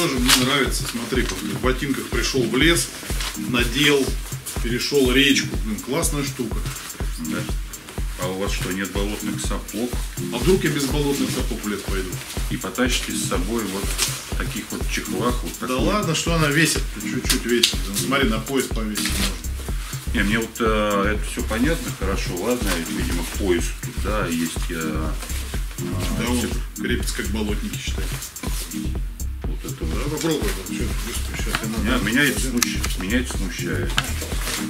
тоже мне нравится. Смотри, в ботинках пришел в лес, надел, перешел речку. Блин, классная штука. Да. А у вас что, нет болотных сапог? А вдруг я без болотных сапог в лес пойду? И потащите с собой вот таких вот чехлах. Вот Да такой. ладно, что она весит? Чуть-чуть весит. Смотри, на пояс повесить можно. Не, мне вот э, это все понятно, хорошо, ладно, видимо, к поясу тут, да, есть э, Да, он крепится как болотники, считай. Попробуй. Сейчас, быстро, сейчас Меня, меня, это смущает.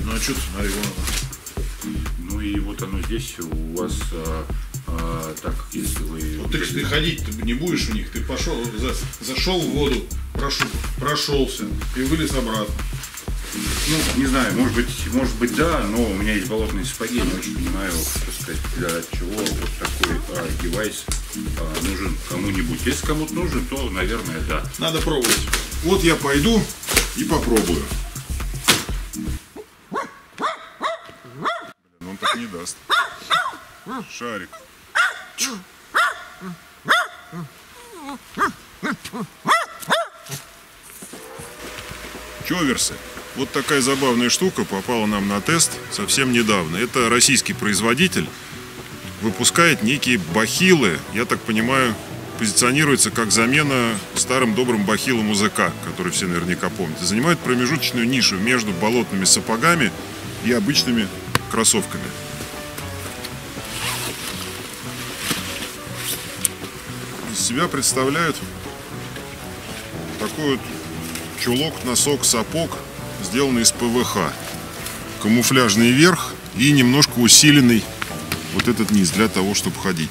Ну а что ты, смотри, вон она. Ну и вот оно здесь у вас, э, э, так, если вы... Вот ты, ты ходить ты не будешь у них, ты пошел, за- зашел в воду, прошу, прошелся и вылез обратно. Ну, не знаю, может быть, может быть, да, но у меня есть болотные сапоги, не очень понимаю, так сказать, для чего вот такой а, девайс а, нужен кому-нибудь. Если кому-то нужен, то, наверное, да. Надо пробовать. Вот я пойду и попробую. Блин, он так не даст. Шарик. Човерсы. Вот такая забавная штука попала нам на тест совсем недавно. Это российский производитель. Выпускает некие бахилы. Я так понимаю, позиционируется как замена старым добрым бахилам УЗК, который все наверняка помнят. И занимает промежуточную нишу между болотными сапогами и обычными кроссовками. Из себя представляют такой вот чулок, носок, сапог, сделанный из ПВХ. Камуфляжный верх и немножко усиленный вот этот низ для того, чтобы ходить.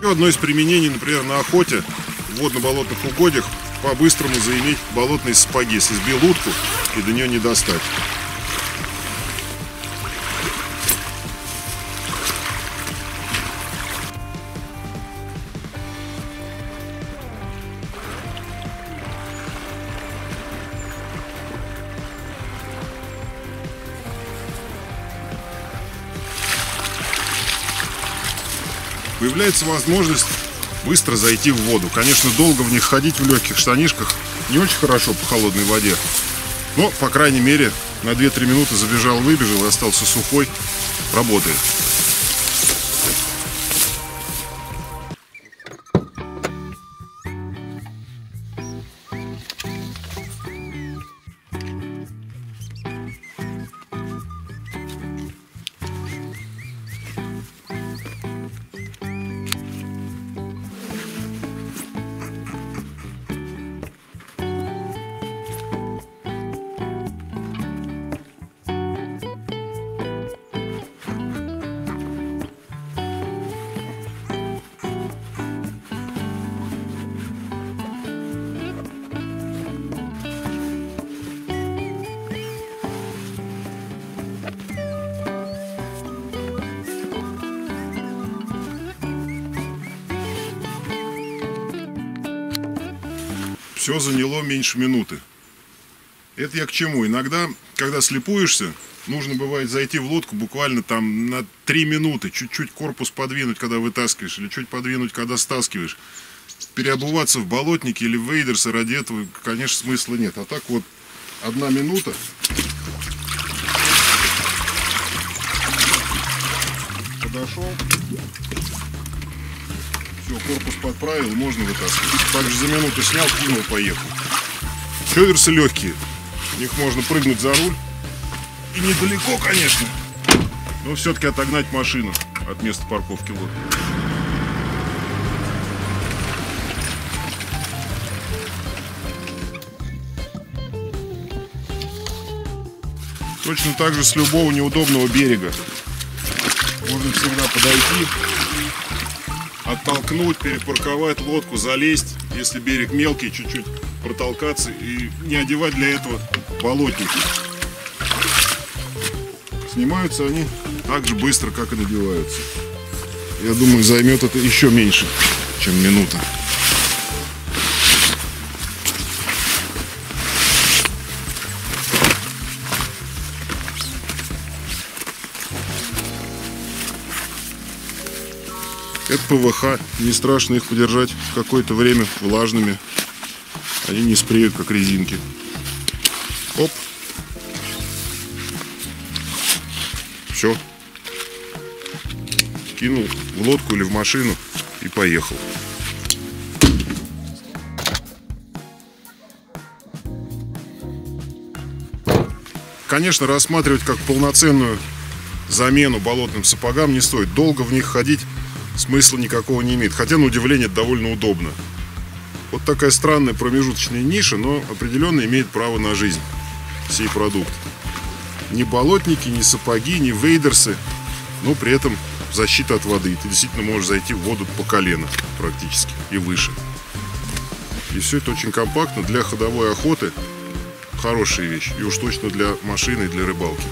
Еще одно из применений, например, на охоте водно-болотных угодьях по-быстрому заиметь болотные сапоги. Если сбил утку и до нее не достать. Появляется возможность быстро зайти в воду. Конечно, долго в них ходить в легких штанишках не очень хорошо по холодной воде. Но, по крайней мере, на 2-3 минуты забежал, выбежал и остался сухой. Работает. Все заняло меньше минуты. Это я к чему? Иногда, когда слепуешься, нужно бывает зайти в лодку буквально там на 3 минуты, чуть-чуть корпус подвинуть, когда вытаскиваешь, или чуть подвинуть, когда стаскиваешь. Переобуваться в болотники или в вейдерсы ради этого, конечно, смысла нет. А так вот, одна минута. Подошел. Все, корпус подправил, можно вытаскивать. Также за минуту снял, кинул, поехал. Човерсы легкие. В них можно прыгнуть за руль. И недалеко, конечно. Но все-таки отогнать машину от места парковки лодки. Точно так же с любого неудобного берега. Можно всегда подойти, оттолкнуть, перепарковать лодку, залезть, если берег мелкий, чуть-чуть протолкаться и не одевать для этого болотники. Снимаются они так же быстро, как и надеваются. Я думаю, займет это еще меньше, чем минута. Это ПВХ. Не страшно их подержать какое-то время влажными. Они не спреют, как резинки. Оп. Все. Кинул в лодку или в машину и поехал. Конечно, рассматривать как полноценную замену болотным сапогам не стоит. Долго в них ходить смысла никакого не имеет. Хотя, на удивление, это довольно удобно. Вот такая странная промежуточная ниша, но определенно имеет право на жизнь сей продукт. Ни болотники, ни сапоги, ни вейдерсы, но при этом защита от воды. Ты действительно можешь зайти в воду по колено практически и выше. И все это очень компактно для ходовой охоты. Хорошая вещь. И уж точно для машины и для рыбалки.